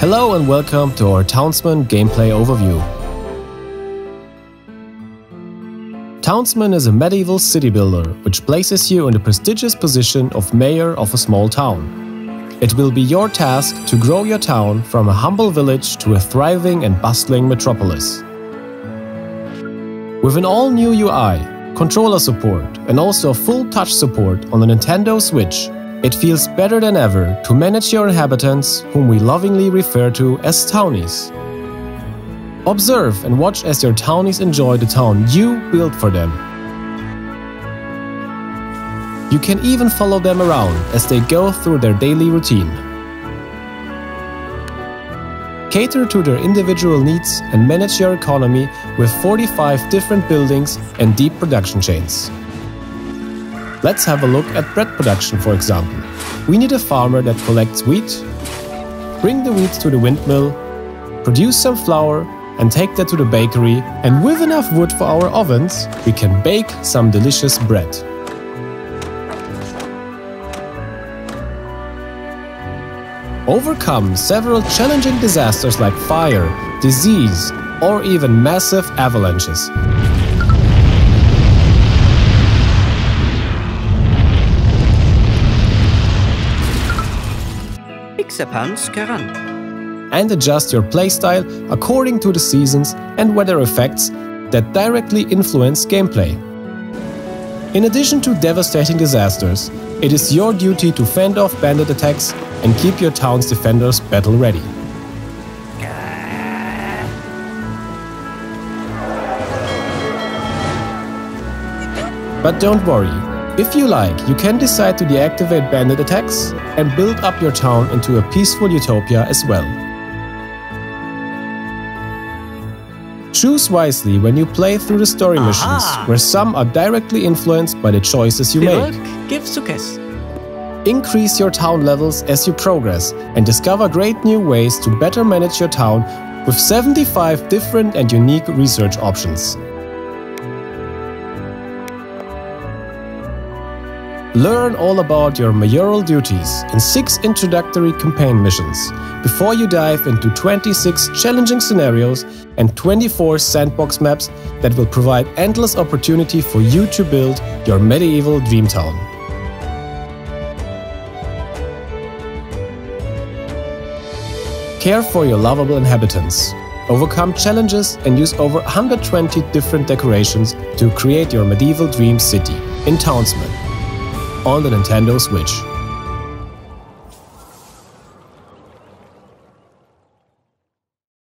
Hello and welcome to our Townsmen gameplay overview. Townsmen is a medieval city builder which places you in the prestigious position of mayor of a small town. It will be your task to grow your town from a humble village to a thriving and bustling metropolis. With an all-new UI, controller support and also full touch support on the Nintendo Switch, it feels better than ever to manage your inhabitants, whom we lovingly refer to as townies. Observe and watch as your townies enjoy the town you built for them. You can even follow them around as they go through their daily routine. Cater to their individual needs and manage your economy with 45 different buildings and deep production chains. Let's have a look at bread production, for example. We need a farmer that collects wheat, bring the wheat to the windmill, produce some flour, and take that to the bakery, and with enough wood for our ovens, we can bake some delicious bread. Overcome several challenging disasters like fire, disease, or even massive avalanches. And adjust your playstyle according to the seasons and weather effects that directly influence gameplay. In addition to devastating disasters, it is your duty to fend off bandit attacks and keep your town's defenders battle ready. But don't worry, if you like, you can decide to deactivate bandit attacks and build up your town into a peaceful utopia as well. Choose wisely when you play through the story Aha. missions, where some are directly influenced by the choices you make. Increase your town levels as you progress and discover great new ways to better manage your town with 75 different and unique research options. Learn all about your mayoral duties in 6 introductory campaign missions before you dive into 26 challenging scenarios and 24 sandbox maps that will provide endless opportunity for you to build your medieval dream town. Care for your lovable inhabitants. Overcome challenges and use over 120 different decorations to create your medieval dream city in Townsmen on the Nintendo Switch.